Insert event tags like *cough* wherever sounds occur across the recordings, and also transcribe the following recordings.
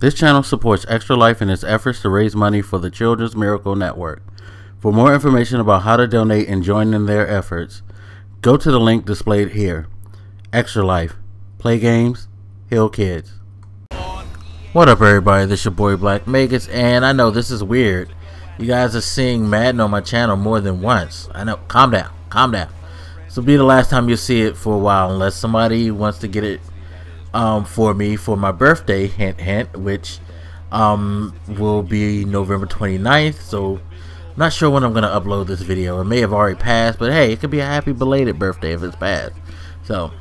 This channel supports Extra Life in its efforts to raise money for the Children's Miracle Network. For more information about how to donate and join in their efforts, go to the link displayed here. Extra Life. Play games, heal kids. What up, everybody? This your boy Blak Magus, and I know this is weird. You guys are seeing Madden on my channel more than once. I know. Calm down. Calm down. This will be the last time you see it for a while, unless somebody wants to get it um, for me for my birthday, hint, hint, which um, will be November 29th. So, not sure when I'm going to upload this video. It may have already passed, but hey, it could be a happy belated birthday if it's passed. So,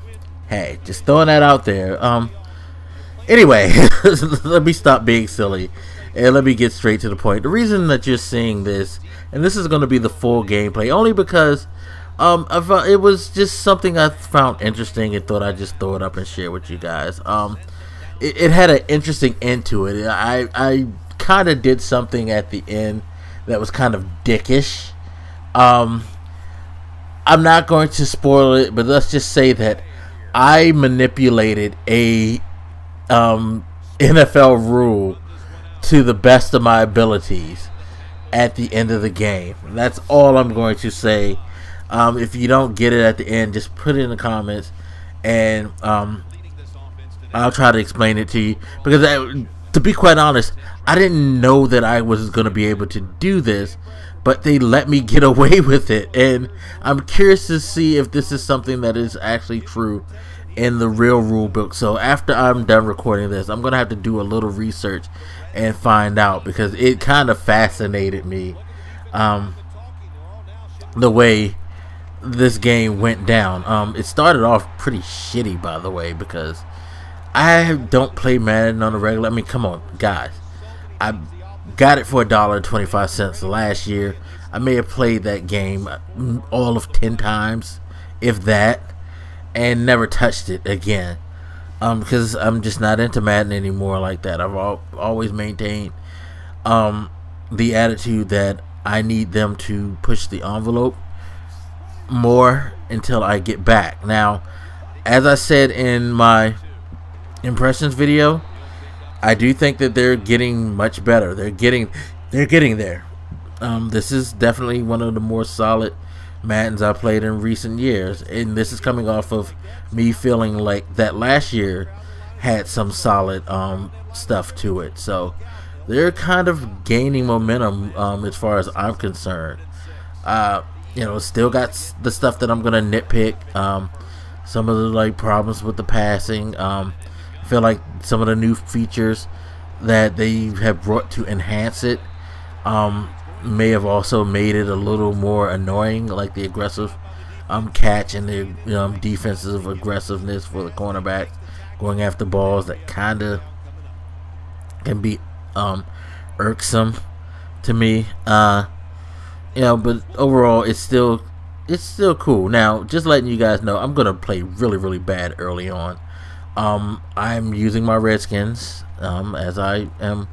hey, just throwing that out there. Um, anyway, *laughs* let me stop being silly and let me get straight to the point. The reason that you're seeing this, and this is going to be the full gameplay, only because um, found, it was just something I found interesting and thought I'd just throw it up and share with you guys. Um, it, it had an interesting end to it. I, I kind of did something at the end that was kind of dickish. Um, I'm not going to spoil it, but let's just say that I manipulated a um, *laughs* NFL rule to the best of my abilities at the end of the game. That's all I'm going to say um, if you don't get it at the end, just put it in the comments, and um, I'll try to explain it to you. Because I, to be quite honest, I didn't know that I was going to be able to do this, but they let me get *laughs* away with it, and I'm curious to see if this is something that is actually true in the real rule book. So after I'm done recording this, I'm gonna have to do a little research and find out because it kind of fascinated me um, the way this game went down. Um, it started off pretty shitty, by the way, because I don't play Madden on a regular. I mean, come on, guys. I got it for a dollar twenty-five cents last year. I may have played that game all of ten times, if that, and never touched it again. Um, because I'm just not into Madden anymore like that. I've al always maintained um the attitude that I need them to push the envelope more until I get back. Now, as I said in my impressions video, I do think that they're getting much better. They're getting they're getting there. Um, this is definitely one of the more solid Maddens I played in recent years, and this is coming off of me feeling like that last year had some solid um, stuff to it. So they're kind of gaining momentum um, as far as I'm concerned. Uh, you know, still got the stuff that I'm gonna nitpick. Um, some of the like problems with the passing. Um, I feel like some of the new features that they have brought to enhance it um, may have also made it a little more annoying, like the aggressive um, catch and the um, defensive aggressiveness for the cornerback going after balls that kind of can be um, irksome to me. Uh, you know, but overall, it's still it's still cool. Now, just letting you guys know, I'm gonna play really really bad early on. Um, I'm using my Redskins, um, as I am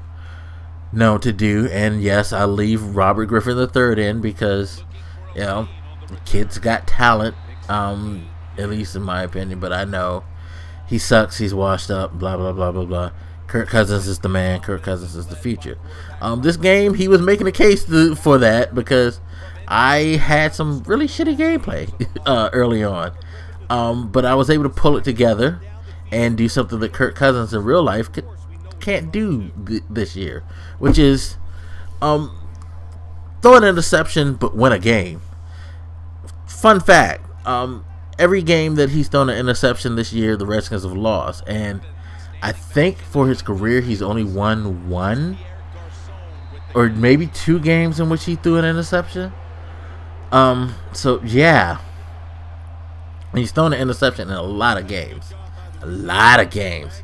known to do, and yes, I leave Robert Griffin III in because you know, kid's got talent. Um, at least in my opinion, but I know he sucks. He's washed up. Blah blah blah blah blah. Kirk Cousins is the man. Kirk Cousins is the future. Um, this game, he was making a case to, for that because I had some really shitty gameplay *laughs* uh, early on. Um, but I was able to pull it together and do something that Kirk Cousins in real life could, can't do th this year, which is um, throw an interception but win a game. Fun fact: um, every game that he's thrown an interception this year, the Redskins have lost, and I think for his career, he's only won one or maybe two games in which he threw an interception. Um, so yeah, he's thrown an interception in a lot of games, a lot of games.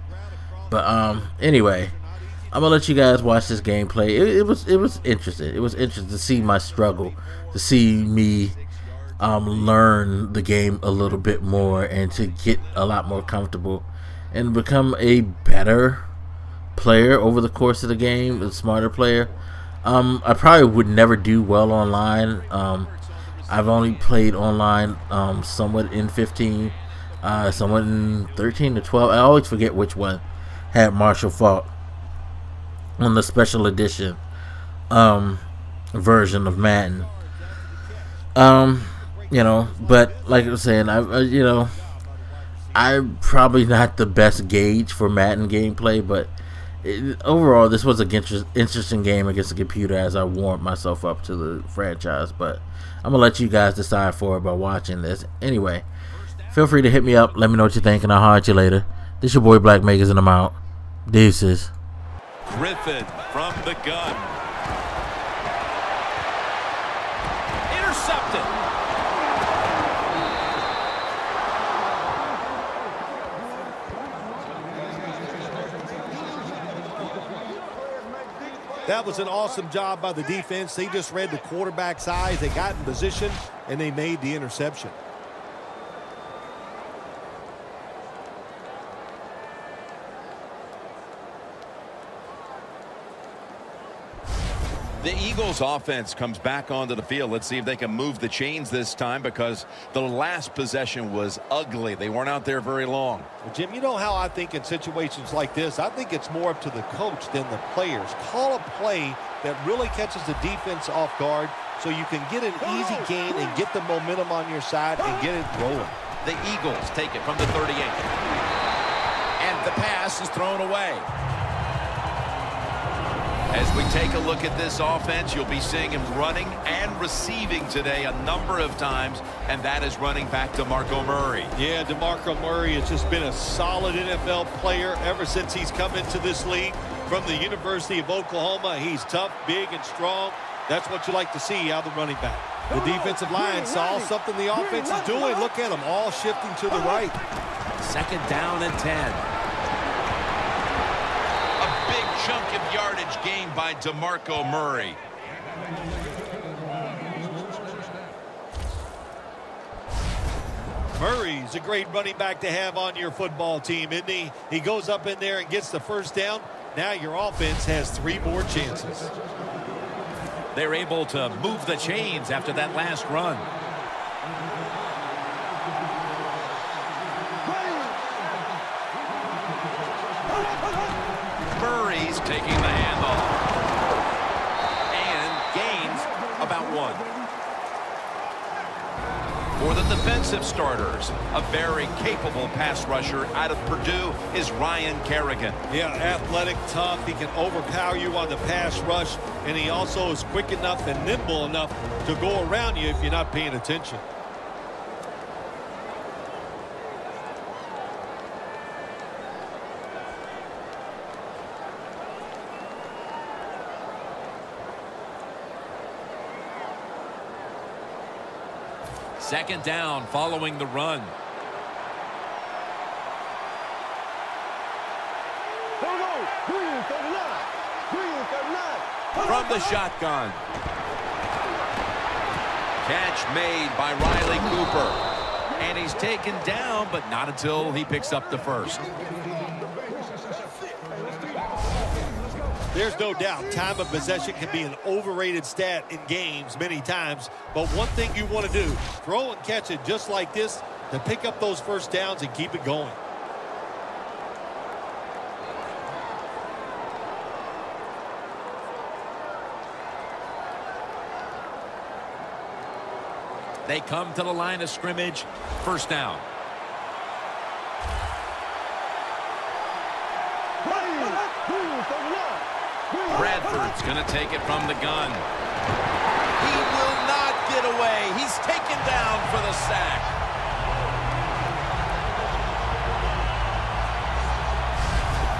But um, anyway, I'm gonna let you guys watch this gameplay. It, it was it was interesting. It was interesting to see my struggle, to see me um, learn the game a little bit more, and to get a lot more comfortable and become a better player over the course of the game, a smarter player. Um, I probably would never do well online. Um, I've only played online um, somewhat in 15, uh, somewhat in 13 to 12. I always forget which one had Marshall Faulk. on the special edition um, version of Madden. Um, you know, but like I was saying, I, I you know, I'm probably not the best gauge for Madden gameplay, but it, overall, this was an inter- interesting game against the computer as I warmed myself up to the franchise. But I'm gonna let you guys decide for it by watching this. Anyway, feel free to hit me up. Let me know what you think, and I'll holler at you later. This your boy Blak Magus, and I'm out. Deuces. Griffin from the gun. Intercepted. That was an awesome job by the defense. They just read the quarterback's eyes. They got in position, and they made the interception. The Eagles offense comes back onto the field. Let's see if they can move the chains this time because the last possession was ugly. They weren't out there very long. Well, Jim, you know how I think in situations like this, I think it's more up to the coach than the players. Call a play that really catches the defense off guard so you can get an easy gain and get the momentum on your side and get it rolling. The Eagles take it from the 38. And the pass is thrown away. As we take a look at this offense, you'll be seeing him running and receiving today a number of times, and that is running back DeMarco Murray. Yeah, DeMarco Murray has just been a solid NFL player ever since he's come into this league from the University of Oklahoma. He's tough, big, and strong. That's what you like to see out of the running back. The defensive line saw something the offense is doing. Look at them, all shifting to the right. Second down and 10 chunk of yardage gained by DeMarco Murray. Murray's a great running back to have on your football team, isn't he? He goes up in there and gets the first down. Now your offense has three more chances. They're able to move the chains after that last run. Taking the handoff. And gains about one. For the defensive starters, a very capable pass rusher out of Purdue is Ryan Kerrigan. Yeah, athletic, tough. He can overpower you on the pass rush, and he also is quick enough and nimble enough to go around you if you're not paying attention. Second down following the run. From the shotgun. Catch made by Riley Cooper. And he's taken down, but not until he picks up the first. There's no doubt time of possession can be an overrated stat in games many times. But one thing you want to do, throw and catch it just like this to pick up those first downs and keep it going. They come to the line of scrimmage. First down. Bradford's going to take it from the gun. He will not get away. He's taken down for the sack.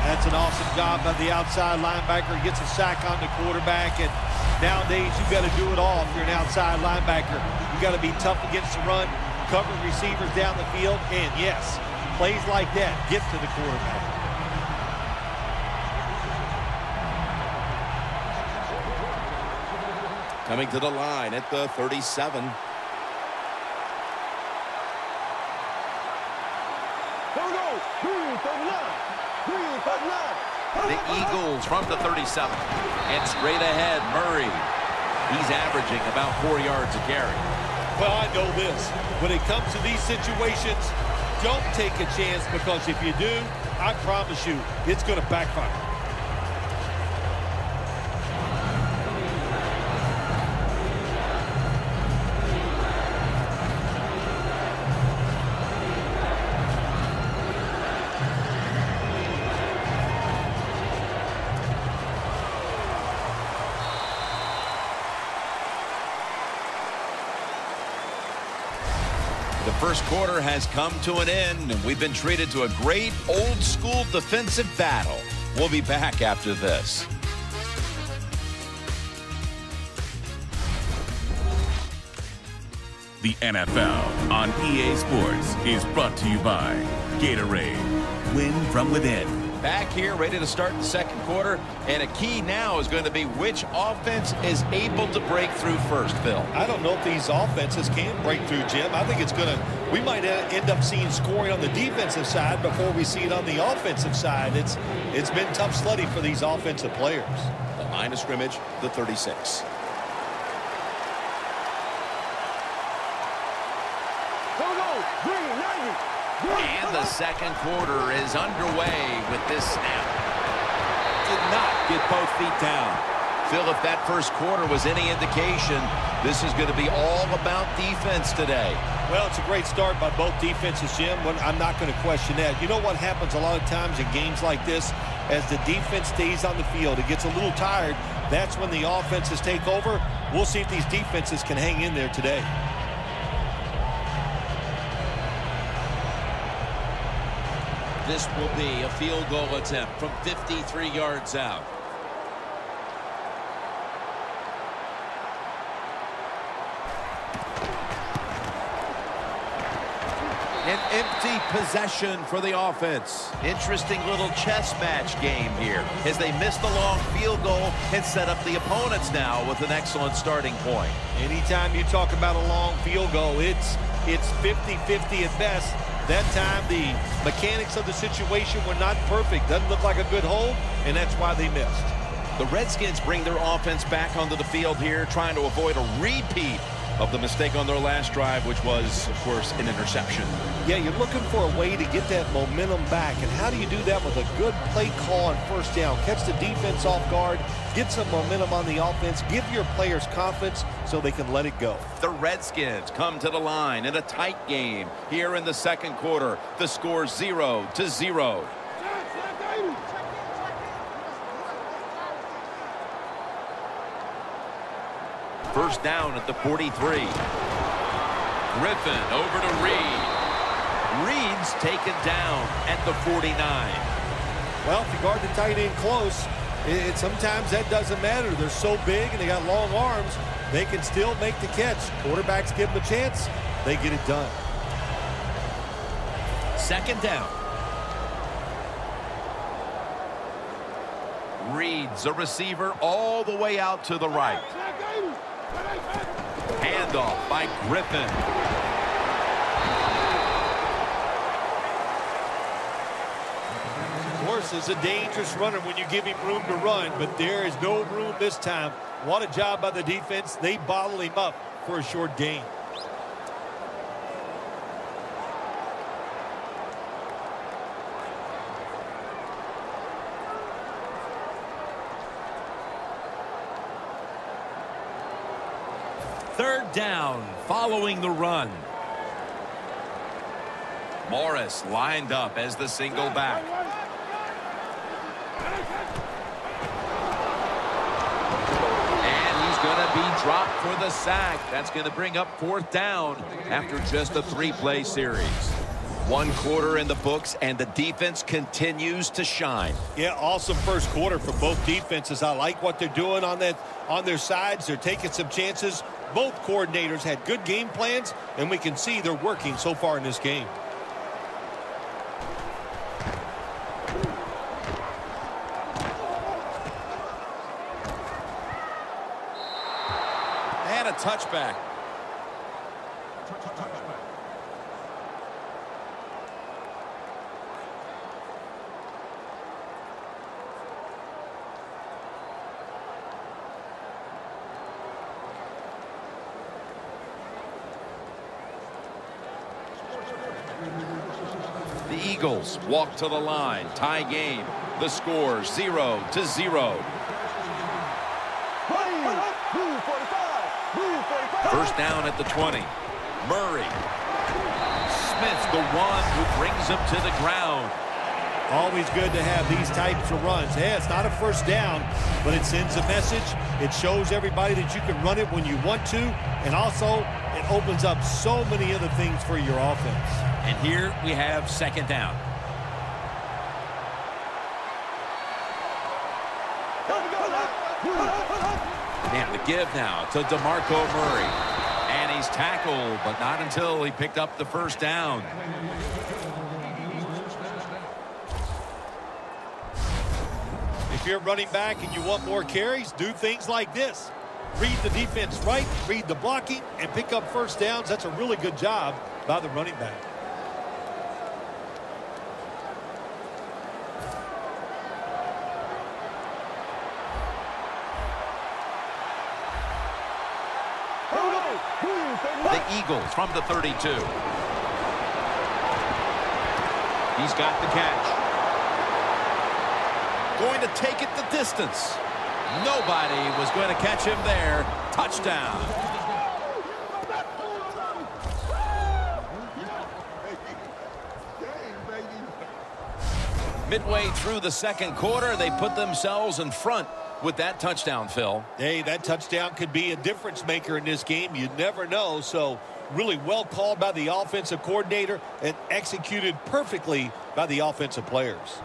That's an awesome job by the outside linebacker. He gets a sack on the quarterback. And nowadays, you've got to do it all if you're an outside linebacker. You've got to be tough against the run, cover receivers down the field. And yes, plays like that get to the quarterback. Coming to the line at the 37. The Eagles from the 37. And straight ahead, Murray. He's averaging about four yards a carry. Well, I know this. When it comes to these situations, don't take a chance because if you do, I promise you, it's going to backfire. The first quarter has come to an end, and we've been treated to a great old-school defensive battle. We'll be back after this. The NFL on EA Sports is brought to you by Gatorade. Win from within. Back here, ready to start the second quarter. And a key now is going to be which offense is able to break through first, Phil. I don't know if these offenses can break through, Jim. I think it's going to, we might end up seeing scoring on the defensive side before we see it on the offensive side. It's It's been tough sledding for these offensive players. The line of scrimmage, the 36. And the second quarter is underway with this snap. Did not get both feet down. Phil, if that first quarter was any indication, this is going to be all about defense today. Well, it's a great start by both defenses, Jim. I'm not going to question that. You know what happens a lot of times in games like this? As the defense stays on the field, it gets a little tired. That's when the offenses take over. We'll see if these defenses can hang in there today. This will be a field goal attempt from 53 yards out. An empty possession for the offense. Interesting little chess match game here as they miss the long field goal and set up the opponents now with an excellent starting point. Anytime you talk about a long field goal, it's it's 50-50 at best. That time, the mechanics of the situation were not perfect. Doesn't look like a good hold, and that's why they missed. The Redskins bring their offense back onto the field here, trying to avoid a repeat of the mistake on their last drive, which was, of course, an interception. Yeah, you're looking for a way to get that momentum back. And how do you do that with a good play call on first down? Catch the defense off guard, get some momentum on the offense, give your players confidence so they can let it go. The Redskins come to the line in a tight game here in the second quarter. The score 0 to 0. First down at the 43. Griffin over to Reed. Reed's taken down at the 49. Well, if you guard the tight end close, it, it, sometimes that doesn't matter. They're so big and they got long arms, they can still make the catch. Quarterbacks give them a chance, they get it done. Second down. Reed's a receiver all the way out to the right. Handoff by Griffin. Morris is a dangerous runner when you give him room to run, but there is no room this time. What a job by the defense. They bottle him up for a short gain. Down following the run. Morris lined up as the single back. And he's going to be dropped for the sack. That's going to bring up fourth down after just a three-play series. One quarter in the books, and the defense continues to shine. Yeah, awesome first quarter for both defenses. I like what they're doing on that on their sides. They're taking some chances. Both coordinators had good game plans, and we can see they're working so far in this game. And a touchback. Eagles walk to the line. Tie game. The score 0 to 0. First down at the 20. Murray. Smith, the one who brings him to the ground. Always good to have these types of runs. Hey, it's not a first down, but it sends a message. It shows everybody that you can run it when you want to, and also it opens up so many other things for your offense. And here we have second down. And the give now to DeMarco Murray. And he's tackled, but not until he picked up the first down. If you're running back and you want more carries, do things like this. Read the defense right, read the blocking, and pick up first downs. That's a really good job by the running back. Eagles from the 32. He's got the catch. Going to take it the distance. Nobody was going to catch him there. Touchdown. Midway through the second quarter, they put themselves in front with that touchdown, Phil. Hey, that touchdown could be a difference maker in this game. You never know. So really well called by the offensive coordinator and executed perfectly by the offensive players.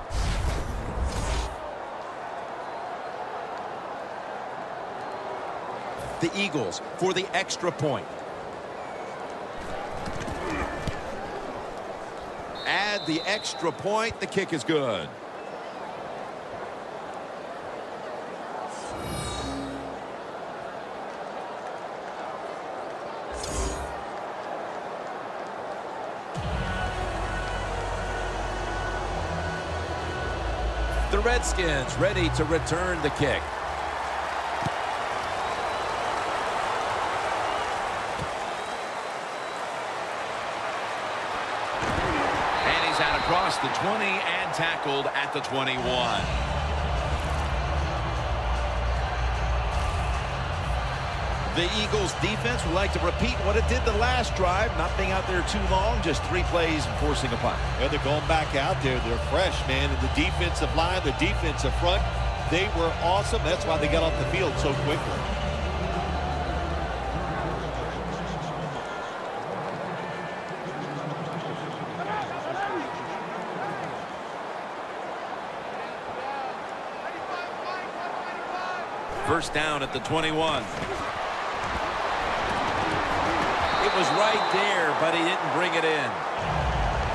The Eagles for the extra point. Add the extra point. The kick is good. Redskins ready to return the kick. And he's out across the 20 and tackled at the 21. The Eagles defense would like to repeat what it did the last drive, not being out there too long, just three plays and forcing a punt. Well, they're going back out there. They're fresh, man. And the defensive line, the defensive front, they were awesome. That's why they got off the field so quickly. First down at the 21. Was right there, but he didn't bring it in.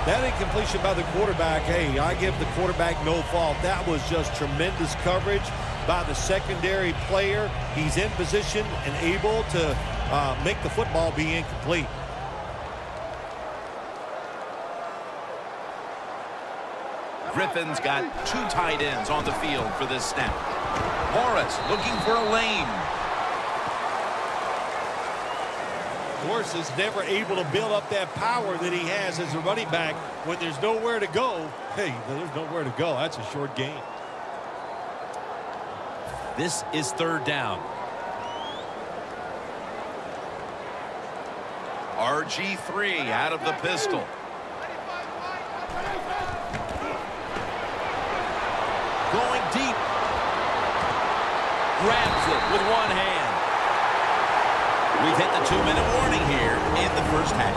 That incompletion by the quarterback, hey, I give the quarterback no fault. That was just tremendous coverage by the secondary player. He's in position and able to uh, make the football be incomplete. Griffin's got two tight ends on the field for this snap. Morris looking for a lane. Morris is never able to build up that power that he has as a running back when there's nowhere to go. Hey, there's nowhere to go. That's a short game. This is third down. RG3 out of the pistol. Going deep. Grabs it with one hand. We've hit the two-minute warning here in the first half.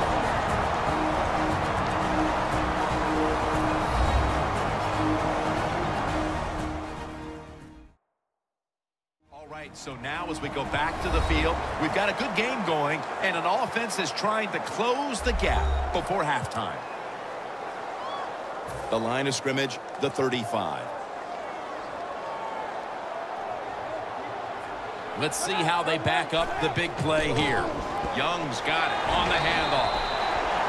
All right, so now as we go back to the field, we've got a good game going, and an offense is trying to close the gap before halftime. The line of scrimmage, the 35. Let's see how they back up the big play here. Young's got it on the handoff.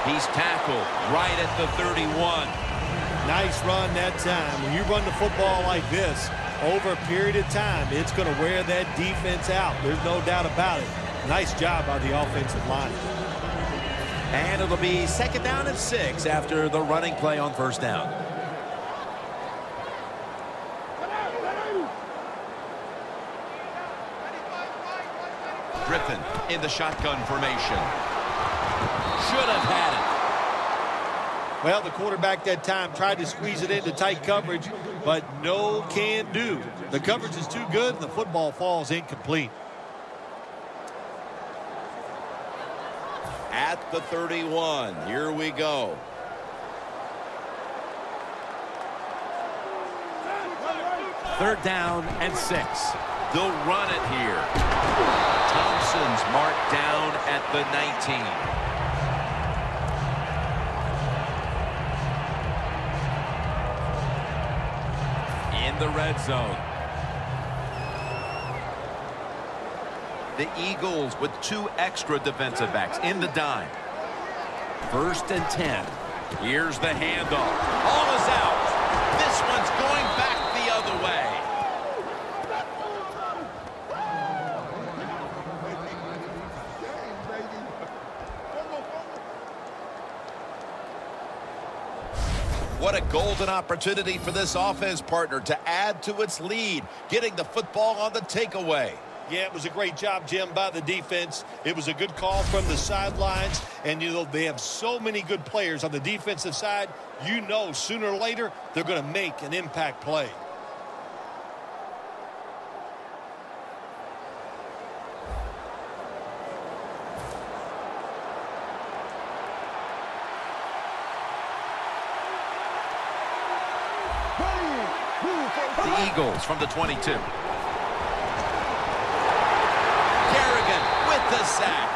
He's tackled right at the 31. Nice run that time. When you run the football like this, over a period of time, it's going to wear that defense out. There's no doubt about it. Nice job by the offensive line. And it'll be second down and six after the running play on first down. Griffin in the shotgun formation. Should have had it. Well, the quarterback that time tried to squeeze it into tight coverage, but no can do. The coverage is too good, and the football falls incomplete. At the 31, here we go. Third down and six. They'll run it here. Thompson's marked down at the 19. in the red zone. The Eagles with two extra defensive backs in the dime. First and 10. Here's the handoff. All is out. This one's going back the other way. What a golden opportunity for this offense partner to add to its lead, getting the football on the takeaway. Yeah, it was a great job, Jim, by the defense. It was a good call from the sidelines. And, you know, they have so many good players on the defensive side. You know sooner or later they're going to make an impact play. Eagles from the 22. Kerrigan with the sack.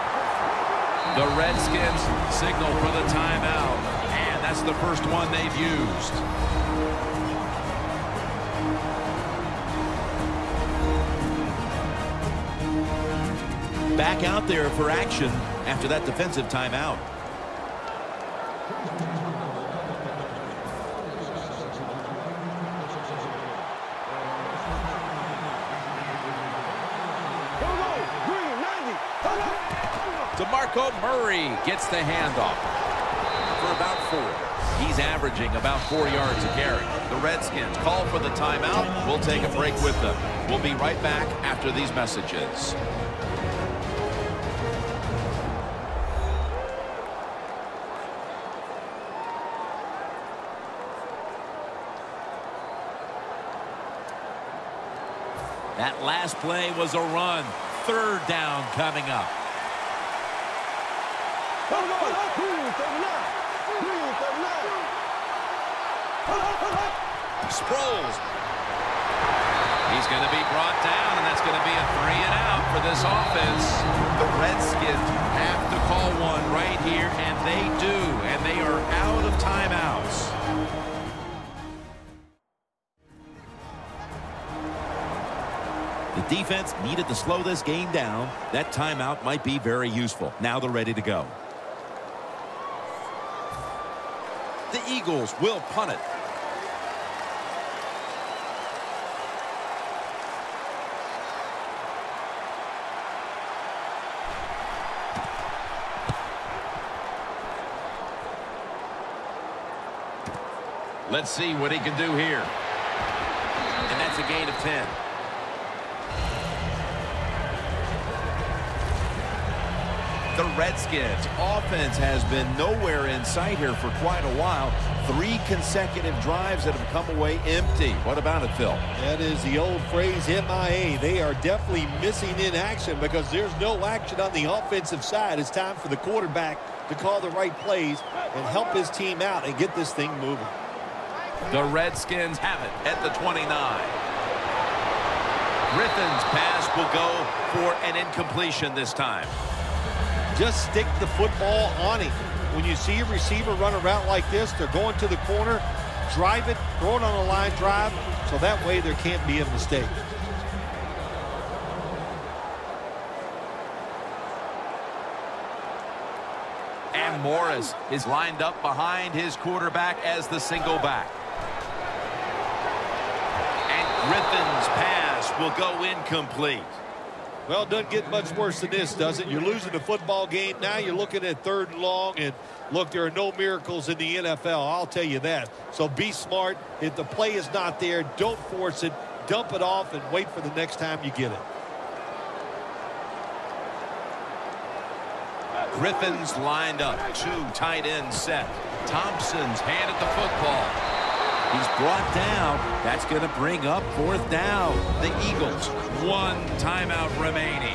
The Redskins signal for the timeout. And that's the first one they've used. Back out there for action after that defensive timeout. DeMarco Murray gets the handoff for about four. He's averaging about four yards a carry. The Redskins call for the timeout. We'll take a break with them. We'll be right back after these messages. That last play was a run. Third down coming up. Sproles. He's going to be brought down, and that's going to be a three and out for this offense. The Redskins have to call one right here, and they do, and they are out of timeouts. The defense needed to slow this game down. That timeout might be very useful. Now they're ready to go. The Eagles will punt it. Let's see what he can do here. And that's a gain of 10. The Redskins offense has been nowhere in sight here for quite a while. Three consecutive drives that have come away empty. What about it, Phil? That is the old phrase MIA. They are definitely missing in action because there's no action on the offensive side. It's time for the quarterback to call the right plays and help his team out and get this thing moving. The Redskins have it at the 29. Griffin's pass will go for an incompletion this time. Just stick the football on him. When you see a receiver run a route like this, they're going to the corner, drive it, throw it on a line drive, so that way there can't be a mistake. And Morris is lined up behind his quarterback as the single back. And Griffin's pass will go incomplete. Well, it doesn't get much worse than this, does it? You're losing a football game. Now you're looking at third and long. And, look, there are no miracles in the NFL. I'll tell you that. So be smart. If the play is not there, don't force it. Dump it off and wait for the next time you get it. Griffin's lined up. Two tight ends set. Thompson's handed the football. He's brought down. That's going to bring up fourth down. The Eagles, one timeout remaining.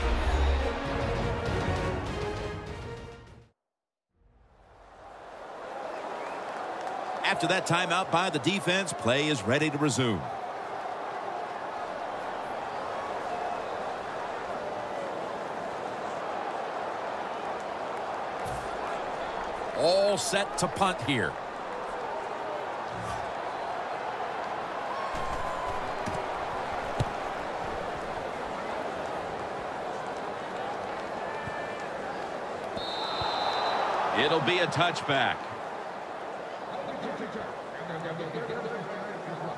After that timeout by the defense, play is ready to resume. All set to punt here. It'll be a touchback.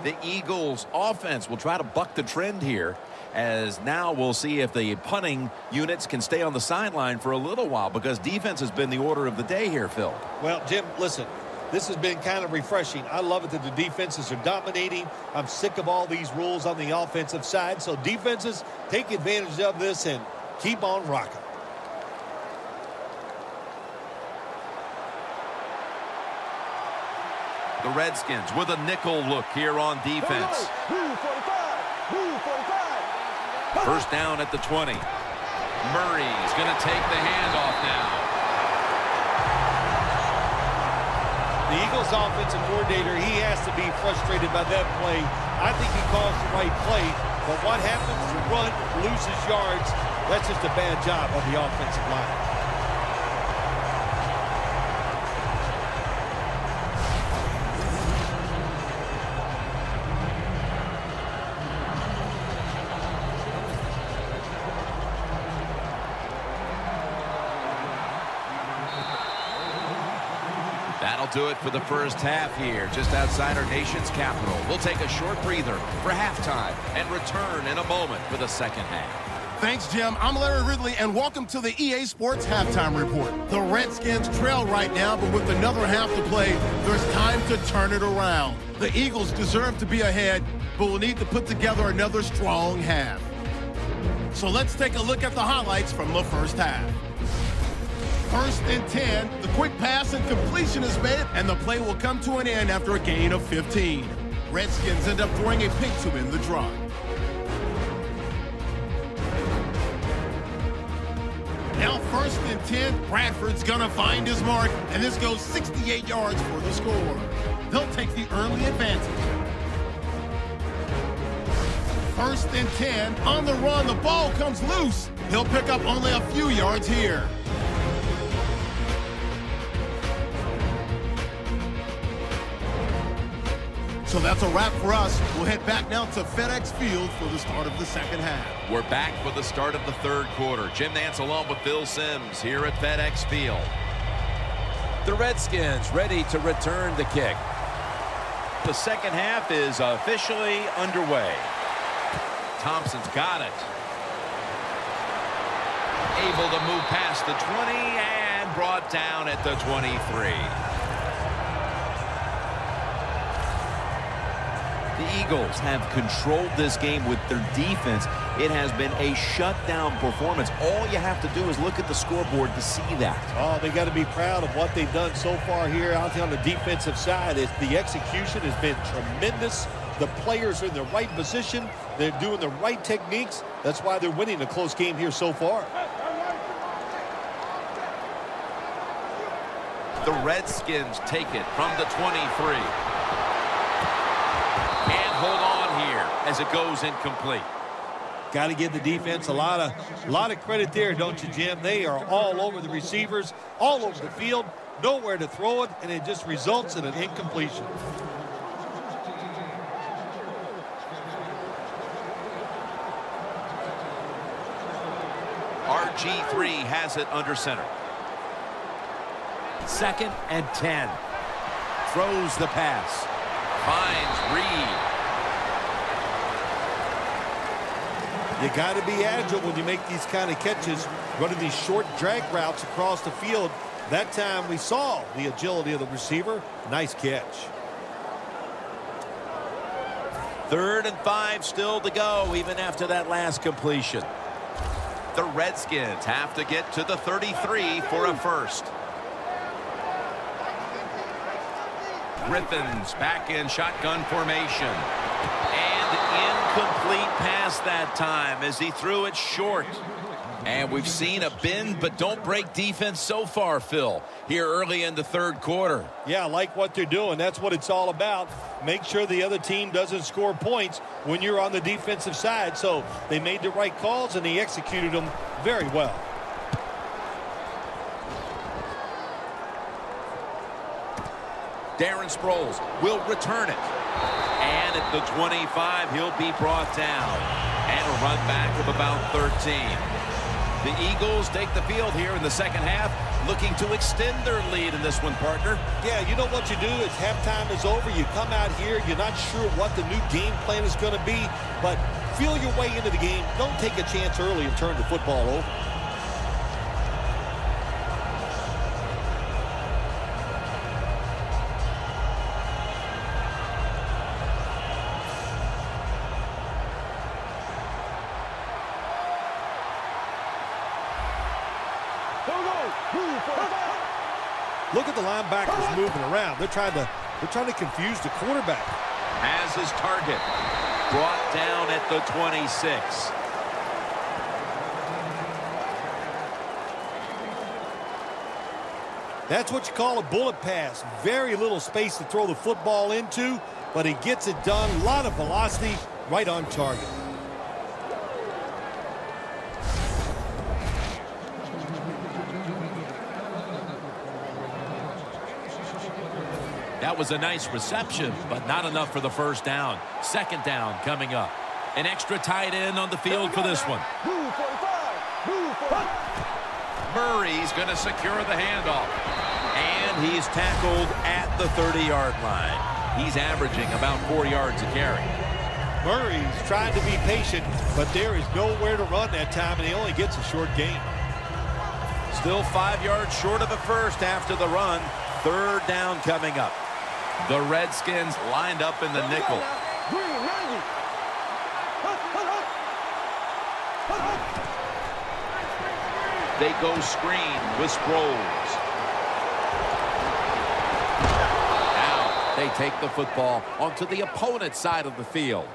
The Eagles offense will try to buck the trend here as now we'll see if the punting units can stay on the sideline for a little while because defense has been the order of the day here, Phil. Well, Jim, listen, this has been kind of refreshing. I love it that the defenses are dominating. I'm sick of all these rules on the offensive side. So defenses take advantage of this and keep on rocking. The Redskins with a nickel look here on defense. First down at the 20. Murray's going to take the handoff now. The Eagles offensive coordinator, he has to be frustrated by that play. I think he calls the right play, but what happens? You run, loses yards. That's just a bad job on the offensive line. Do it for the first half here, just outside our nation's capital. We'll take a short breather for halftime and return in a moment for the second half. Thanks, Jim. I'm Larry Ridley, and welcome to the EA Sports Halftime Report. The Redskins trail right now, but with another half to play, there's time to turn it around. The Eagles deserve to be ahead, but will need to put together another strong half. So let's take a look at the highlights from the first half. First and 10. The quick pass and completion is made, and the play will come to an end after a gain of 15. Redskins end up throwing a pick to win the drive. Now first and 10, Bradford's gonna find his mark, and this goes 68 yards for the score. They'll take the early advantage. First and 10, on the run, the ball comes loose. He'll pick up only a few yards here. So that's a wrap for us. We'll head back now to FedEx Field for the start of the second half. We're back for the start of the third quarter. Jim Nantz along with Phil Simms here at FedEx Field. The Redskins ready to return the kick. The second half is officially underway. Thompson's got it. Able to move past the 20 and brought down at the 23. The Eagles have controlled this game with their defense. It has been a shutdown performance. All you have to do is look at the scoreboard to see that. Oh, they got to be proud of what they've done so far here out on the defensive side. It's, the execution has been tremendous. The players are in the right position. They're doing the right techniques. That's why they're winning a close game here so far. The Redskins take it from the 23 hold on here as it goes incomplete. Got to give the defense a lot of a lot of credit there, don't you, Jim? They are all over the receivers, all over the field, nowhere to throw it, and it just results in an incompletion. RG3 has it under center. Second and 10. Throws the pass. Finds Reed. You got to be agile when you make these kind of catches, running these short drag routes across the field. That time we saw the agility of the receiver. Nice catch. Third and five still to go, even after that last completion. The Redskins have to get to the 33 for a first. Griffins back in shotgun formation. That time as he threw it short. And we've seen a bend but don't break defense so far, Phil, here early in the third quarter. Yeah, I like what they're doing. That's what it's all about. Make sure the other team doesn't score points when you're on the defensive side. So they made the right calls and they executed them very well. Darren Sproles will return it. At the 25, he'll be brought down. And a run back of about 13. The Eagles take the field here in the second half, looking to extend their lead in this one, partner. Yeah, you know what you do is halftime is over. You come out here, you're not sure what the new game plan is going to be, but feel your way into the game. Don't take a chance early and turn the football over. Linebackers moving around. They're trying to they're trying to confuse the quarterback. Has his target brought down at the 26. That's what you call a bullet pass. Very little space to throw the football into, but he gets it done. A lot of velocity right on target. That was a nice reception, but not enough for the first down. Second down coming up. An extra tight end on the field for this one. Murray's going to secure the handoff. And he's tackled at the 30-yard line. He's averaging about four yards a carry. Murray's trying to be patient, but there is nowhere to run that time, and he only gets a short gain. Still five yards short of a first after the run. Third down coming up. The Redskins lined up in the nickel. They go screen with Sproles. Now they take the football onto the opponent's side of the field.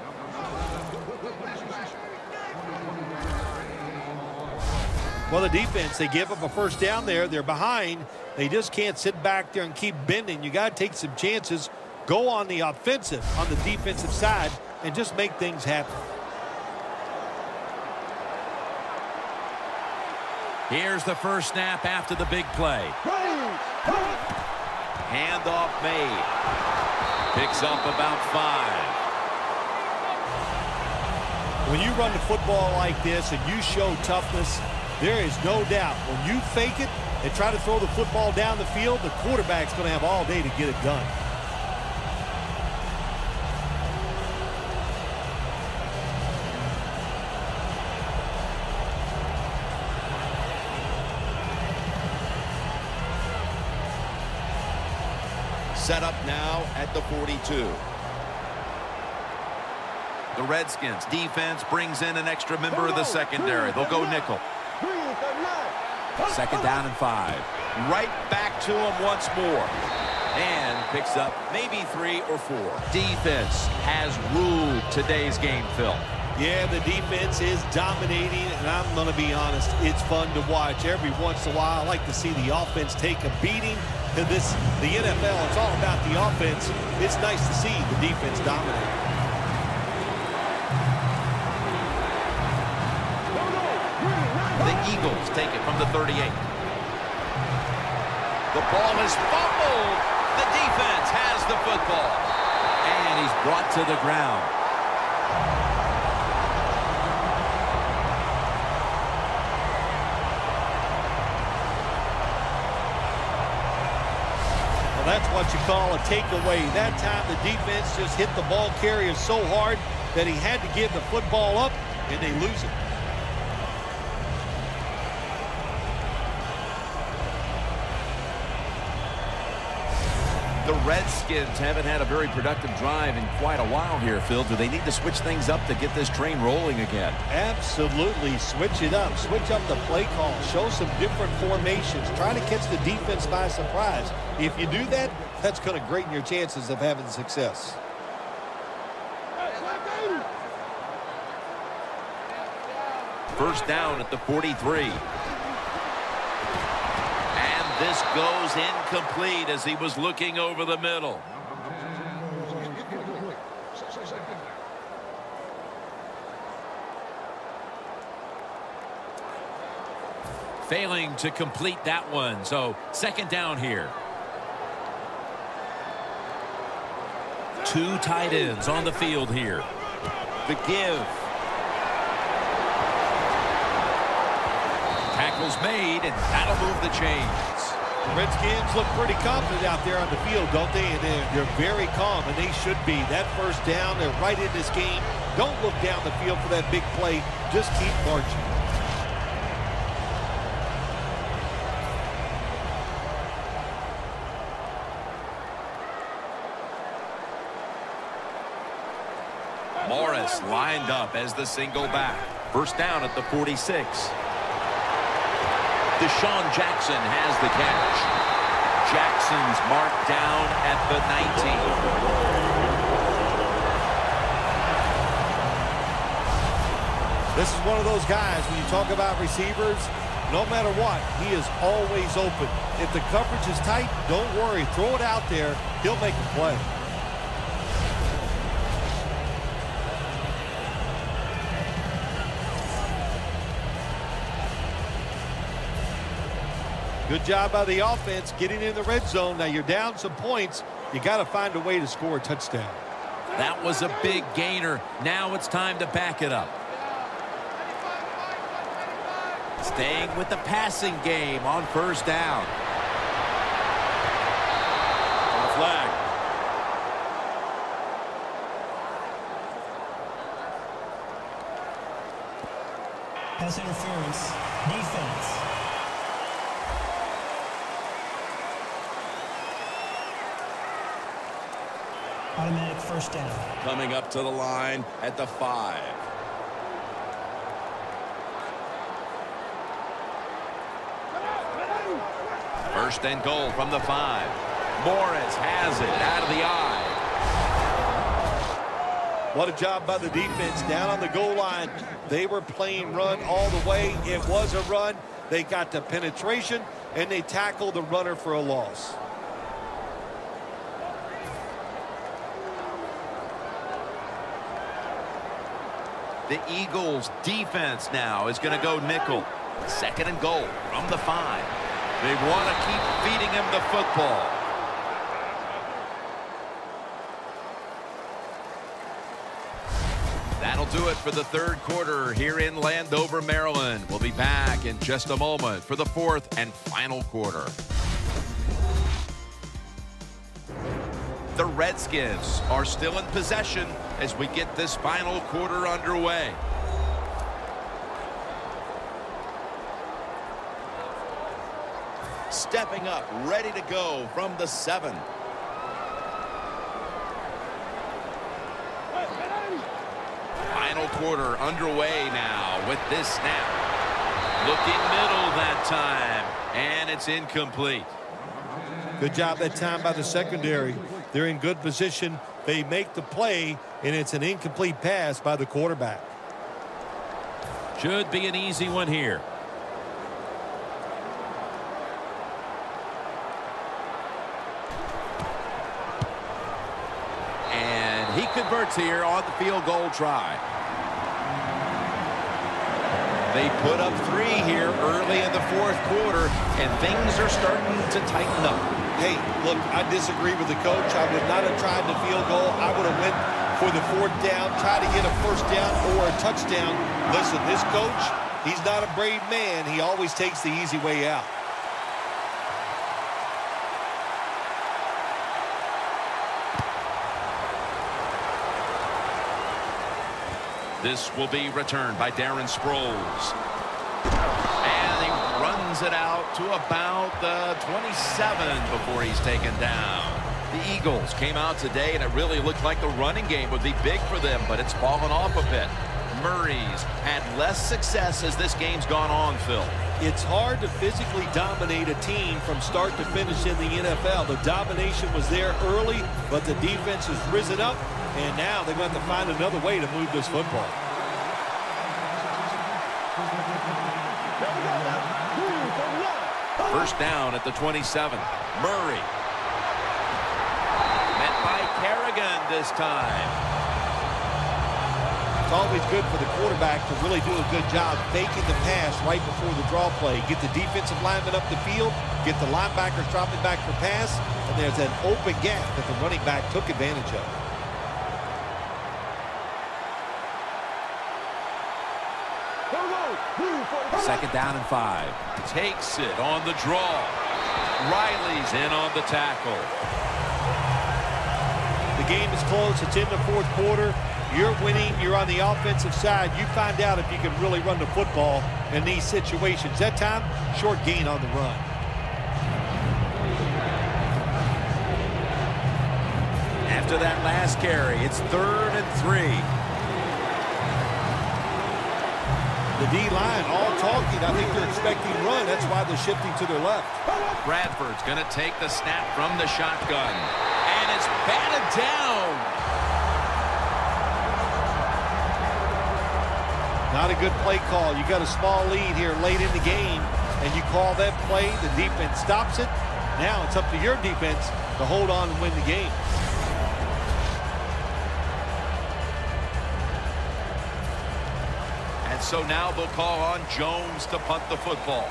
Well, the defense, they give up a first down there. They're behind. They just can't sit back there and keep bending. You got to take some chances. Go on the offensive, on the defensive side, and just make things happen. Here's the first snap after the big play. Handoff made. Picks up about five. When you run the football like this and you show toughness, there is no doubt when you fake it and try to throw the football down the field, the quarterback's going to have all day to get it done. Set up now at the 42. The Redskins defense brings in an extra member of the secondary. They'll go nickel. Second down and five. Right back to him once more. And picks up maybe three or four. Defense has ruled today's game, Phil. Yeah, the defense is dominating, and I'm going to be honest, it's fun to watch. Every once in a while, I like to see the offense take a beating. And this, the NFL, it's all about the offense. It's nice to see the defense dominate. Take it from the 38. The ball is fumbled. The defense has the football. And he's brought to the ground. Well, that's what you call a takeaway. That time the defense just hit the ball carrier so hard that he had to give the football up, and they lose it. The Redskins haven't had a very productive drive in quite a while here, Phil. Do they need to switch things up to get this train rolling again? Absolutely. Switch it up. Switch up the play call. Show some different formations. Try to catch the defense by surprise. If you do that, that's going to greaten your chances of having success. First down at the 43. This goes incomplete as he was looking over the middle. Failing to complete that one. So second down here. Two tight ends on the field here. The give. Tackles made, and that'll move the chains. The Redskins look pretty confident out there on the field, don't they? And they're, they're very calm, and they should be. That first down, they're right in this game. Don't look down the field for that big play. Just keep marching. Morris lined up as the single back. First down at the 46. DeSean Jackson has the catch. Jackson's marked down at the 19. This is one of those guys, when you talk about receivers, no matter what, he is always open. If the coverage is tight, don't worry. Throw it out there. He'll make a play. Good job by the offense getting in the red zone. Now you're down some points. You got to find a way to score a touchdown. That was a big gainer. Now it's time to back it up. Staying with the passing game on first down. The flag. Pass interference. Defense. First down. Coming up to the line at the five. First and goal from the five. Morris has it out of the I. What a job by the defense down on the goal line. They were playing run all the way. It was a run. They got the penetration, and they tackled the runner for a loss. The Eagles defense now is going to go nickel. Second and goal from the five. They want to keep feeding him the football. That'll do it for the third quarter here in Landover, Maryland. We'll be back in just a moment for the fourth and final quarter. The Redskins are still in possession as we get this final quarter underway. Stepping up, ready to go from the seven. Final quarter underway now with this snap. Looking middle that time, and it's incomplete. Good job that time by the secondary. They're in good position. They make the play, and it's an incomplete pass by the quarterback. Should be an easy one here. And he converts here on the field goal try. They put up three here early in the fourth quarter, and things are starting to tighten up. Hey, look, I disagree with the coach. I would not have tried the field goal. I would have went for the fourth down, try to get a first down or a touchdown. Listen, this coach, he's not a brave man. He always takes the easy way out. This will be returned by Darren Sproles. It out to about the 27 before he's taken down. The Eagles came out today, and it really looked like the running game would be big for them, but it's fallen off a bit. Murray's had less success as this game's gone on, Phil. It's hard to physically dominate a team from start to finish in the NFL. The domination was there early, but the defense has risen up, and now they've got to find another way to move this football. First down at the 27. Murray. Met by Kerrigan this time. It's always good for the quarterback to really do a good job faking the pass right before the draw play. Get the defensive lineman up the field, get the linebackers dropping back for pass, and there's an open gap that the running back took advantage of. Second down and five. Takes it on the draw. Riley's in on the tackle. The game is close. It's in the fourth quarter. You're winning. You're on the offensive side. You find out if you can really run the football in these situations. That time, short gain on the run. After that last carry, it's third and three. The D-line all talking. I think they're expecting run. That's why they're shifting to their left. Bradford's going to take the snap from the shotgun. And it's batted down. Not a good play call. You got a small lead here late in the game, and you call that play. The defense stops it. Now it's up to your defense to hold on and win the game. So now they'll call on Jones to punt the football.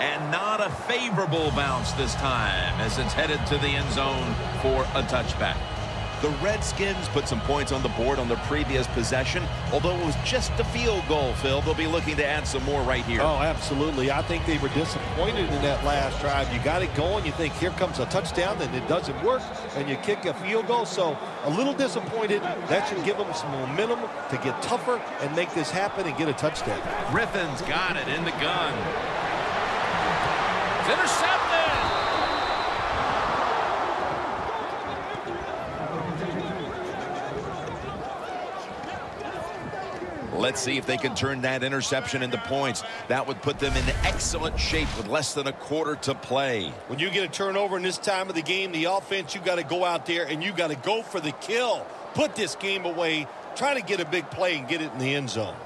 And not a favorable bounce this time as it's headed to the end zone for a touchback. The Redskins put some points on the board on their previous possession. Although it was just a field goal, Phil, they'll be looking to add some more right here. Oh, absolutely. I think they were disappointed in that last drive. You got it going. You think here comes a touchdown, and it doesn't work, and you kick a field goal. So a little disappointed. That should give them some momentum to get tougher and make this happen and get a touchdown. Griffin's got it in the gun. It's intercepted. Let's see if they can turn that interception into points. That would put them in excellent shape with less than a quarter to play. When you get a turnover in this time of the game, the offense, you got to go out there and you got to go for the kill. Put this game away. Try to get a big play and get it in the end zone.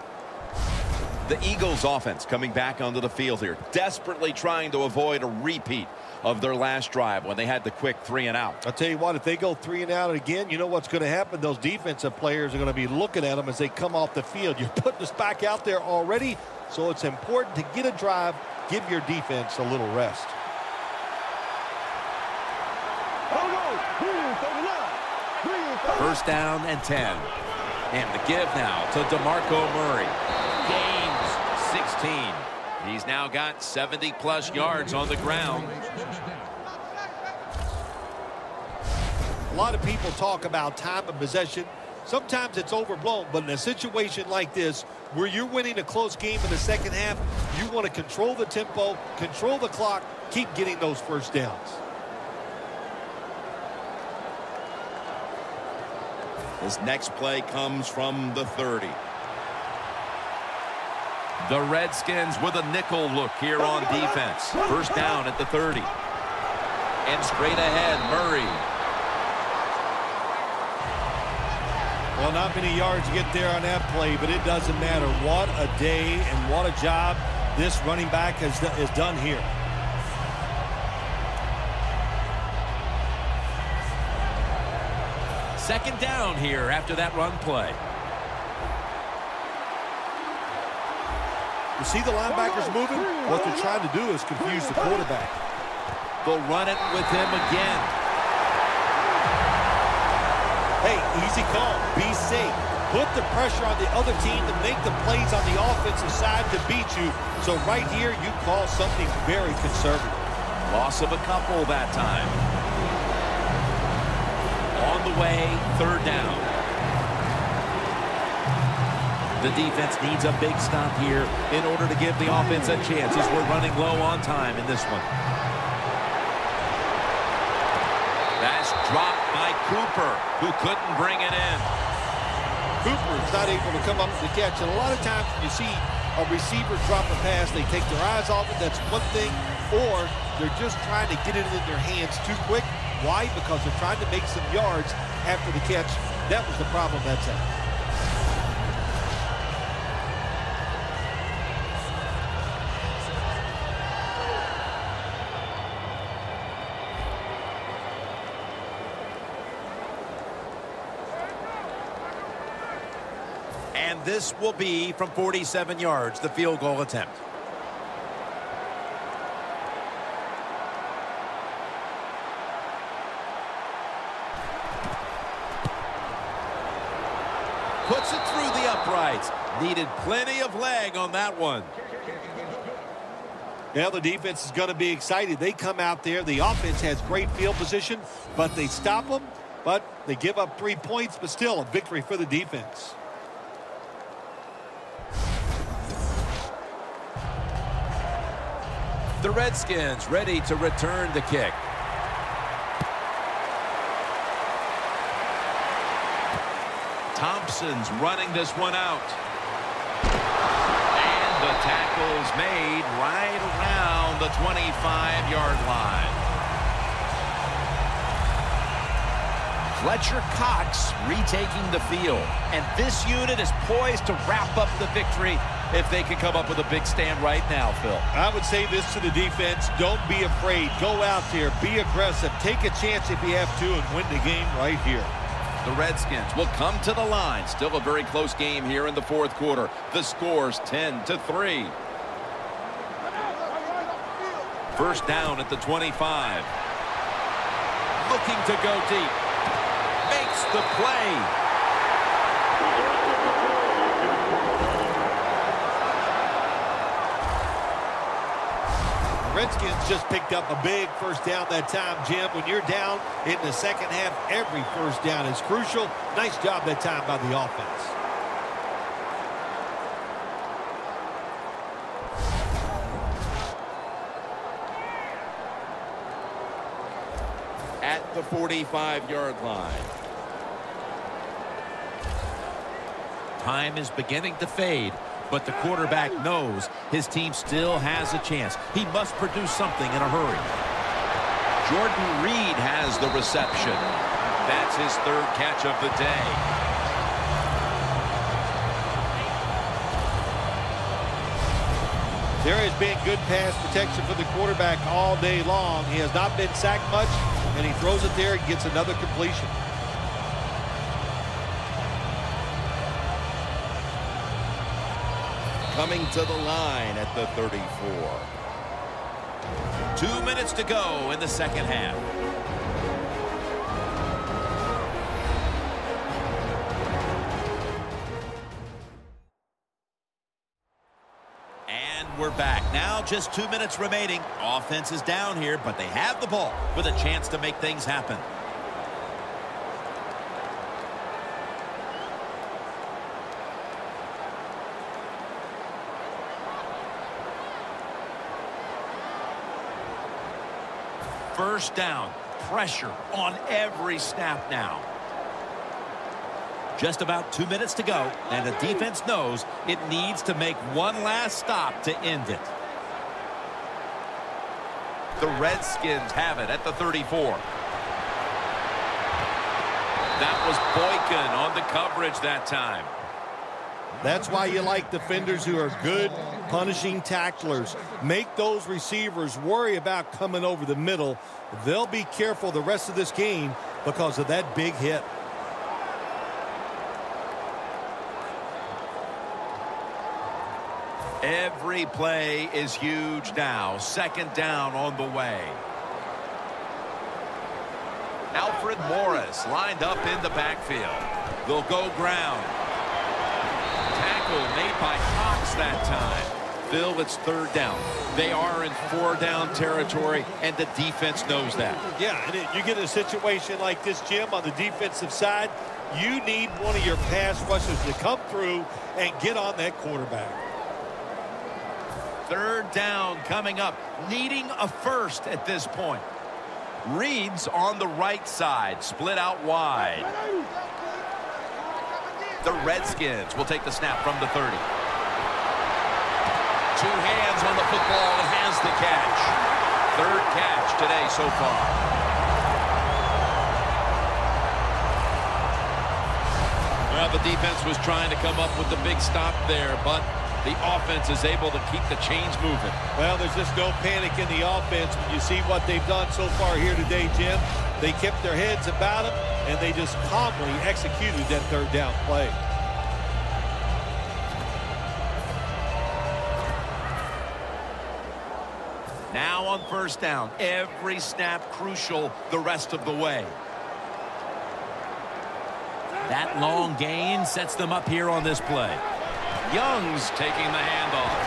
The Eagles offense coming back onto the field here, desperately trying to avoid a repeat of their last drive when they had the quick three and out. I'll tell you what, if they go three and out again, you know what's going to happen? Those defensive players are going to be looking at them as they come off the field. *laughs* You're putting us back out there already, so it's important to get a drive, give your defense a little rest. First down and 10. And the give now to DeMarco Murray. Gains 16. He's now got 70 plus yards on the ground. A lot of people talk about time of possession. Sometimes it's overblown, but in a situation like this, where you're winning a close game in the second half, you want to control the tempo, control the clock, keep getting those first downs. This next play comes from the 30. The Redskins with a nickel look here on defense. First down at the 30. And straight ahead, Murray. Well, not many yards to get there on that play, but it doesn't matter. What a day and what a job this running back has, has done here. Second down here after that run play. You see the linebackers moving? What they're trying to do is confuse the quarterback. They'll run it with him again. Hey, easy call. Be safe. Put the pressure on the other team to make the plays on the offensive side to beat you. So right here, you call something very conservative. Loss of a couple that time. On the way, third down. The defense needs a big stop here in order to give the offense a chance as we're running low on time in this one. That's dropped by Cooper, who couldn't bring it in. Cooper is not able to come up with the catch. And a lot of times you see a receiver drop a pass, they take their eyes off it. That's one thing. Or they're just trying to get it in their hands too quick. Why? Because they're trying to make some yards after the catch. That was the problem that's at. This will be from 47 yards, the field goal attempt. Puts it through the uprights. Needed plenty of leg on that one. Now the defense is going to be excited. They come out there. The offense has great field position, but they stop them. But they give up three points, but still a victory for the defense. The Redskins ready to return the kick. Thompson's running this one out. And the tackle's made right around the 25-yard line. Fletcher Cox retaking the field. And this unit is poised to wrap up the victory if they can come up with a big stand right now, Phil. I would say this to the defense. Don't be afraid. Go out there. Be aggressive. Take a chance if you have to and win the game right here. The Redskins will come to the line. Still a very close game here in the fourth quarter. The score's 10 to 3. First down at the 25. Looking to go deep. Makes the play. Redskins just picked up a big first down that time, Jim. When you're down in the second half, every first down is crucial. Nice job that time by the offense. At the 45-yard line. Time is beginning to fade but the quarterback knows his team still has a chance. He must produce something in a hurry. Jordan Reed has the reception. That's his third catch of the day. There has been good pass protection for the quarterback all day long. He has not been sacked much, and he throws it there and gets another completion. Coming to the line at the 34. Two minutes to go in the second half. And we're back. Now just two minutes remaining. Offense is down here, but they have the ball with a chance to make things happen. First down. Pressure on every snap now. Just about two minutes to go, and the defense knows it needs to make one last stop to end it. The Redskins have it at the 34. That was Boykin on the coverage that time. That's why you like defenders who are good punishing tacklers. Make those receivers worry about coming over the middle. They'll be careful the rest of this game because of that big hit. Every play is huge now. Second down on the way. Alfred Morris lined up in the backfield. They'll go ground. Tackle made by Cox that time. Phil, it's third down. They are in four down territory, and the defense knows that. Yeah, and it, you get a situation like this, Jim, on the defensive side, you need one of your pass rushers to come through and get on that quarterback. Third down coming up, needing a first at this point. Reed's on the right side, split out wide. The Redskins will take the snap from the 30. Two hands on the football and has the catch. Third catch today so far. Well, the defense was trying to come up with the big stop there, but the offense is able to keep the chains moving. Well, there's just no panic in the offense when you see what they've done so far here today, Jim. They kept their heads about it, and they just calmly executed that third down play. First down, every snap crucial the rest of the way. That long gain sets them up here on this play. Young's taking the handoff.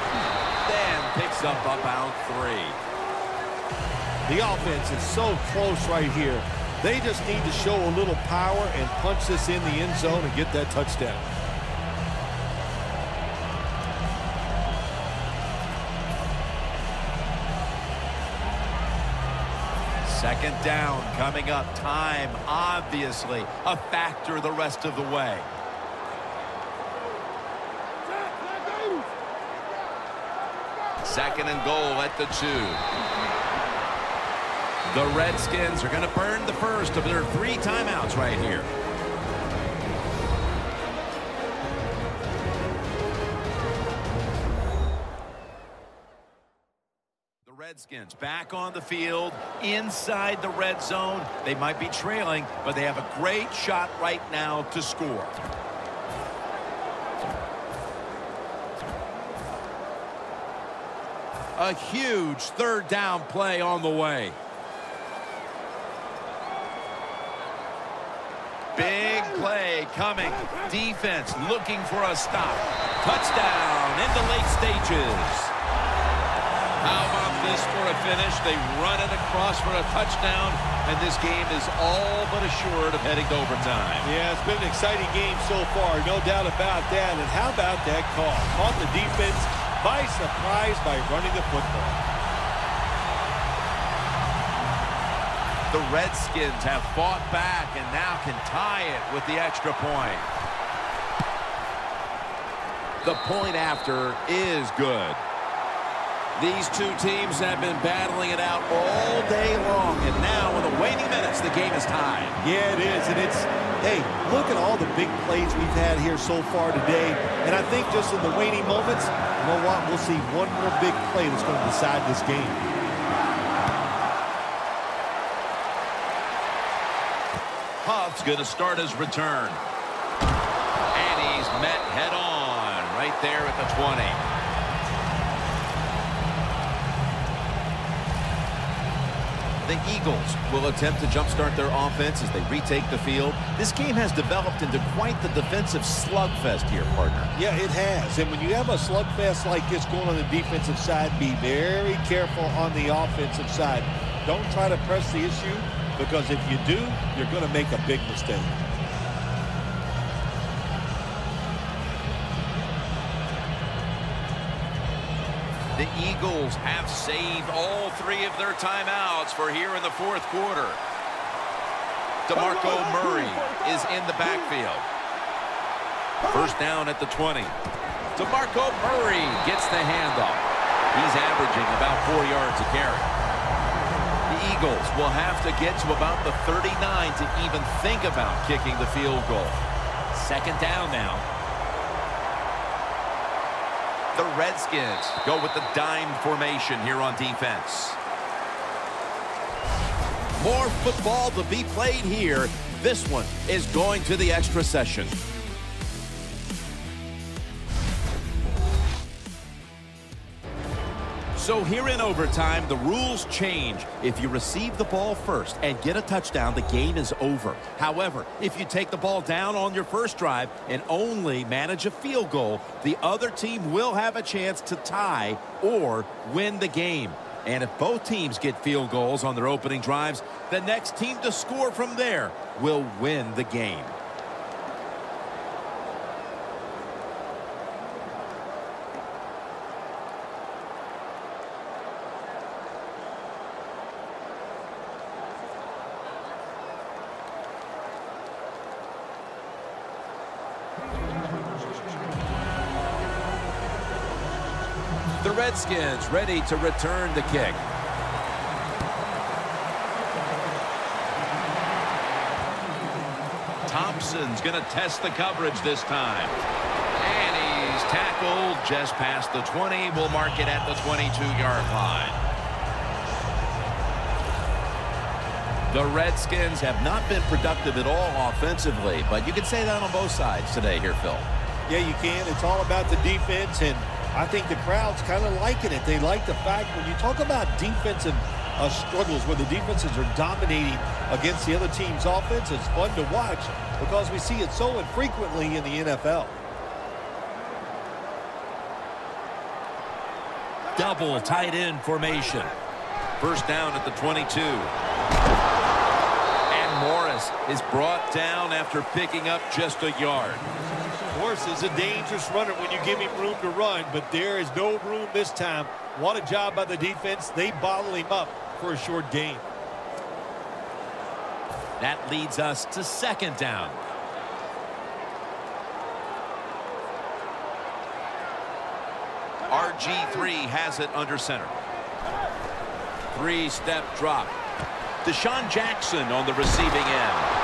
Then picks up about three. The offense is so close right here. They just need to show a little power and punch this in the end zone and get that touchdown. Second down coming up. Time, obviously, a factor the rest of the way. Second and goal at the two. The Redskins are going to burn the first of their three timeouts right here. Redskins back on the field, inside the red zone. They might be trailing, but they have a great shot right now to score. A huge third down play on the way. Big play coming. Defense looking for a stop. Touchdown in the late stages. How about this for a finish? They run it across for a touchdown, and this game is all but assured of heading to overtime. Yeah, it's been an exciting game so far, no doubt about that. And how about that call? Caught the defense by surprise by running the football. The Redskins have fought back and now can tie it with the extra point. The point after is good. These two teams have been battling it out all day long, and now in the waning minutes, the game is tied. Yeah, it is, and it's, hey, look at all the big plays we've had here so far today, and I think just in the waning moments, you know what, we'll see one more big play that's going to decide this game. Huff's going to start his return. And he's met head on right there at the 20. The Eagles will attempt to jumpstart their offense as they retake the field. This game has developed into quite the defensive slugfest here, partner. Yeah, it has. And when you have a slugfest like this going on the defensive side, be very careful on the offensive side. Don't try to press the issue because if you do, you're going to make a big mistake. The Eagles have saved all three of their timeouts for here in the fourth quarter. DeMarco Murray is in the backfield. First down at the 20. DeMarco Murray gets the handoff. He's averaging about four yards a carry. The Eagles will have to get to about the 39 to even think about kicking the field goal. Second down now. The Redskins go with the dime formation here on defense. More football to be played here. This one is going to the extra session. So here in overtime, the rules change. If you receive the ball first and get a touchdown, the game is over. However, if you take the ball down on your first drive and only manage a field goal, the other team will have a chance to tie or win the game. And if both teams get field goals on their opening drives, the next team to score from there will win the game. The Redskins ready to return the kick. Thompson's going to test the coverage this time. And he's tackled just past the 20. We'll mark it at the 22-yard line. The Redskins have not been productive at all offensively, but you can say that on both sides today here, Phil. Yeah, you can. It's all about the defense, and I think the crowd's kind of liking it. They like the fact when you talk about defensive uh, struggles where the defenses are dominating against the other team's offense, it's fun to watch because we see it so infrequently in the NFL. Double tight end formation. First down at the 22. And Morris is brought down after picking up just a yard. Morris is a dangerous runner when you give him room to run, but there is no room this time. What a job by the defense. They bottle him up for a short gain. That leads us to second down. RG3 has it under center. Three-step drop. DeSean Jackson on the receiving end.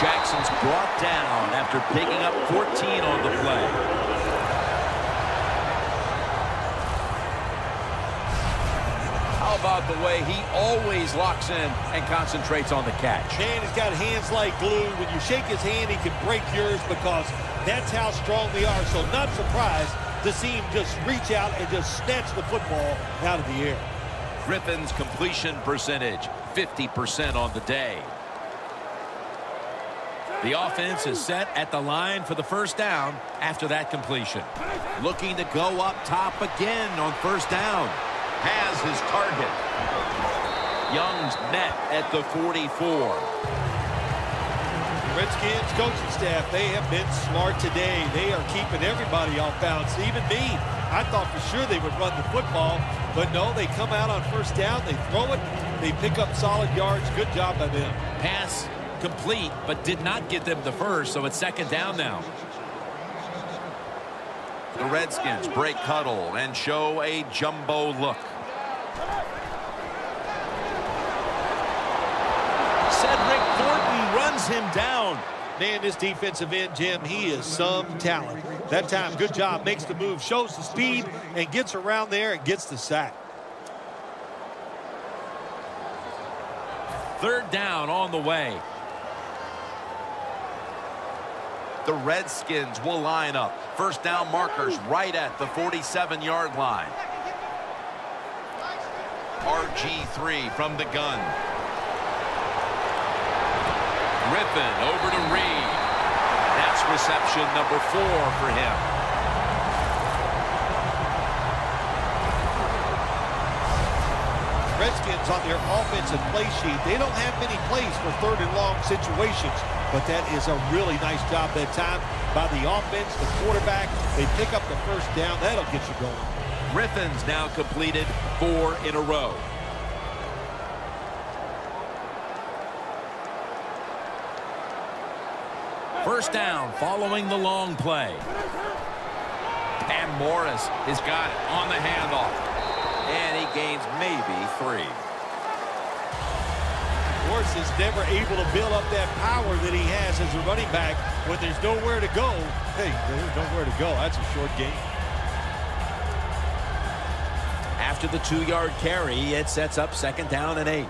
Jackson's brought down after picking up 14 on the play. How about the way he always locks in and concentrates on the catch? Man, he's got hands like glue. When you shake his hand, he can break yours because that's how strong they are. So not surprised to see him just reach out and just snatch the football out of the air. Griffin's completion percentage, 50% on the day. The offense is set at the line for the first down after that completion. Looking to go up top again on first down. Has his target. Young's met at the 44. Redskins coaching staff, they have been smart today. They are keeping everybody off balance, even me. I thought for sure they would run the football, but no, they come out on first down, they throw it, they pick up solid yards. Good job by them. Pass complete, but did not get them the first, so it's second down now. The Redskins break huddle and show a jumbo look. Cedric Thornton runs him down. Man, this defensive end, Jim, he is some talent. That time, good job, makes the move, shows the speed, and gets around there and gets the sack. Third down on the way. The Redskins will line up. First down markers right at the 47-yard line. RG3 from the gun. Griffin over to Reed. That's reception number four for him. Redskins on their offensive play sheet, they don't have many plays for third and long situations, but that is a really nice job that time by the offense, the quarterback. They pick up the first down. That'll get you going. Griffin's now completed four in a row. First down following the long play. And Morris has got it on the handoff. And he gains maybe three. Morris is never able to build up that power that he has as a running back when there's nowhere to go. Hey, there's nowhere to go. That's a short game. After the two-yard carry, it sets up second down and eight.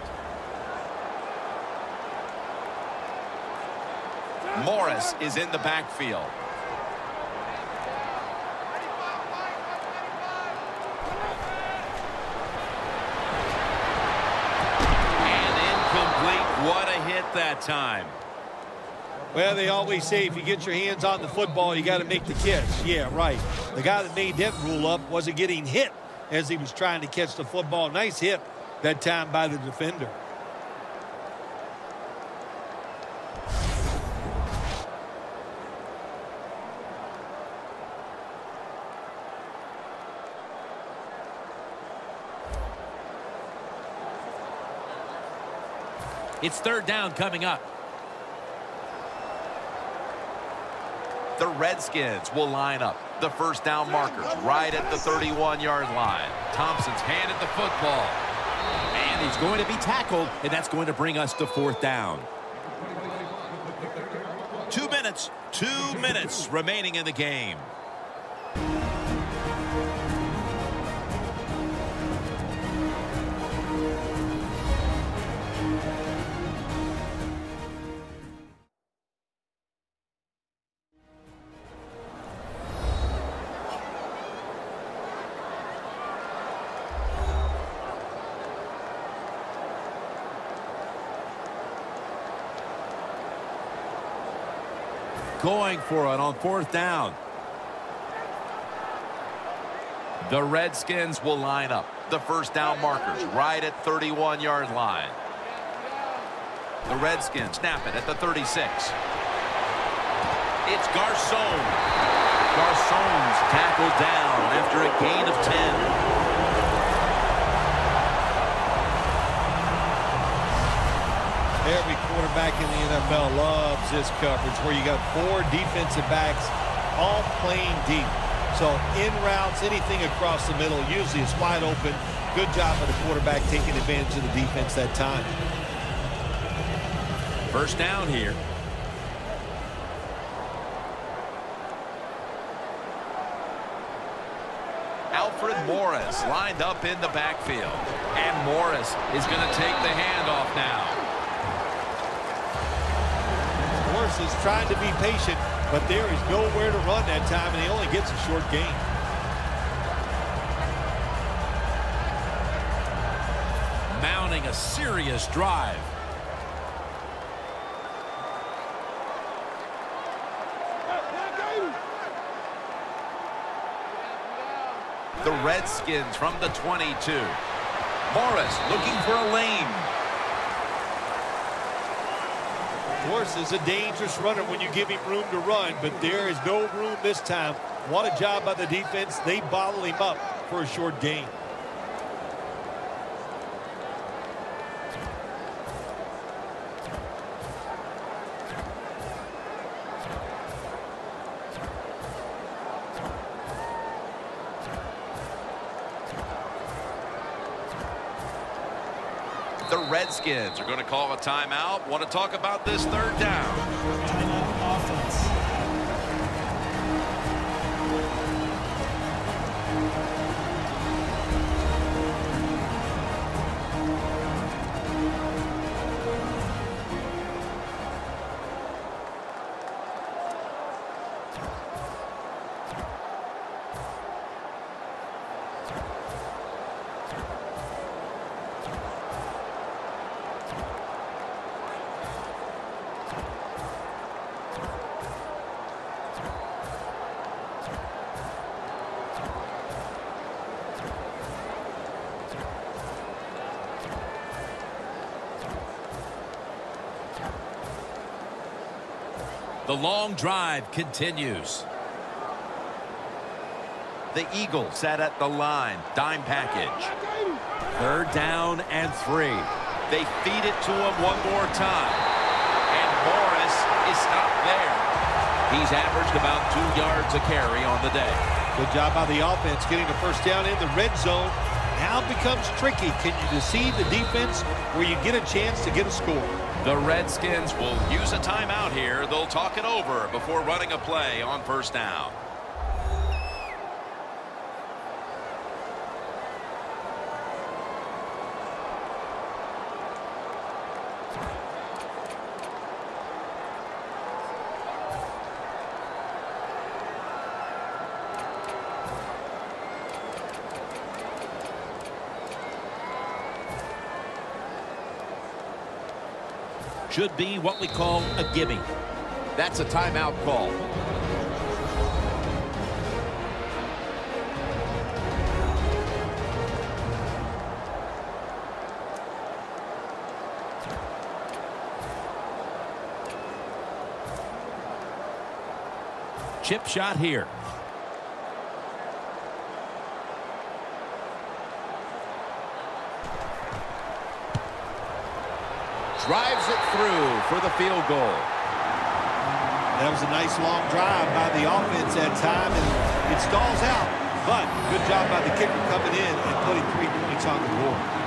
Morris is in the backfield. That time. Well, they always say if you get your hands on the football, you got to make the catch. Yeah, right. The guy that made that rule up wasn't getting hit as he was trying to catch the football. Nice hit that time by the defender. It's third down coming up. The Redskins will line up. The first down markers right at the 31-yard line. Thompson's handed the football. And he's going to be tackled, and that's going to bring us to fourth down. Two minutes, two minutes remaining in the game. Going for it on fourth down. The Redskins will line up. The first down markers right at 31-yard line. The Redskins snap it at the 36. It's Garcon. Garcon's tackled down after a gain of 10. Quarterback in the NFL loves this coverage where you got four defensive backs all playing deep. So in routes, anything across the middle, usually it's wide open. Good job of the quarterback taking advantage of the defense that time. First down here. Alfred Morris lined up in the backfield. And Morris is going to take the handoff now. Trying to be patient, but there is nowhere to run that time, and he only gets a short gain. Mounting a serious drive. The Redskins from the 22. Morris looking for a lane. Course, is a dangerous runner when you give him room to run, but there is no room this time. What a job by the defense. They bottle him up for a short gain. Redskins are going to call a timeout. Want to talk about this third down. The long drive continues. The Eagles set at the line. Dime package. Third down and three. They feed it to him one more time. And Morris is stopped there. He's averaged about two yards a carry on the day. Good job by the offense getting the first down in the red zone. Now becomes tricky. Can you deceive the defense where you get a chance to get a score? The Redskins will use a timeout here. They'll talk it over before running a play on first down. Should be what we call a gimme. That's a timeout call. Chip shot here. Drives it through for the field goal. That was a nice long drive by the offense that time, and it stalls out. But good job by the kicker coming in and putting three points on the board.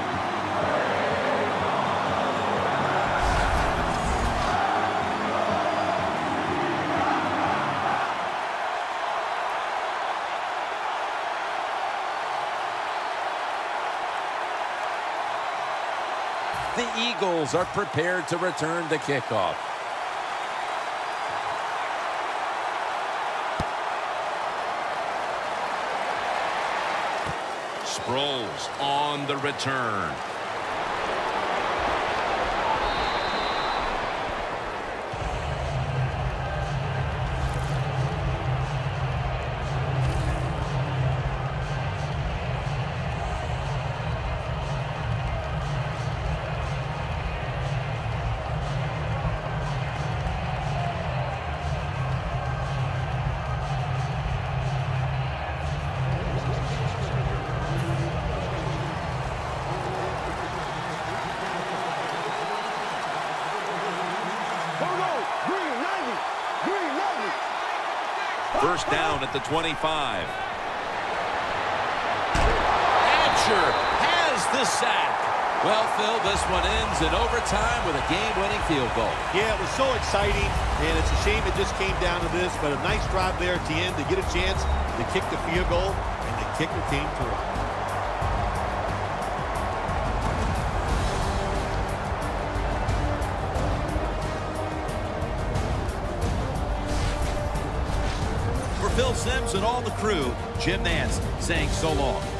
Eagles are prepared to return the kickoff. Sproles on the return. At the 25. Hatcher has the sack. Well, Phil, this one ends in overtime with a game-winning field goal. Yeah, it was so exciting, and it's a shame it just came down to this, but a nice drive there at the end to get a chance to kick the field goal, and the kicker came through. For Phil Simms and all the crew, Jim Nantz saying so long.